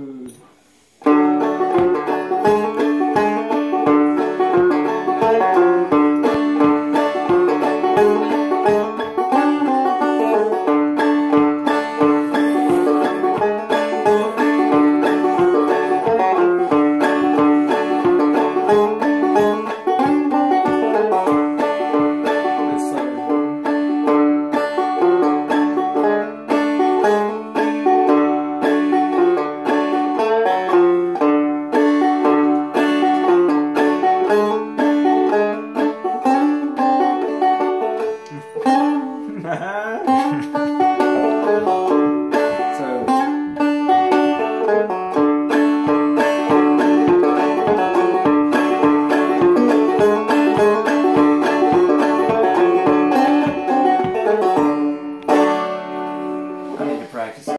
嗯 practice.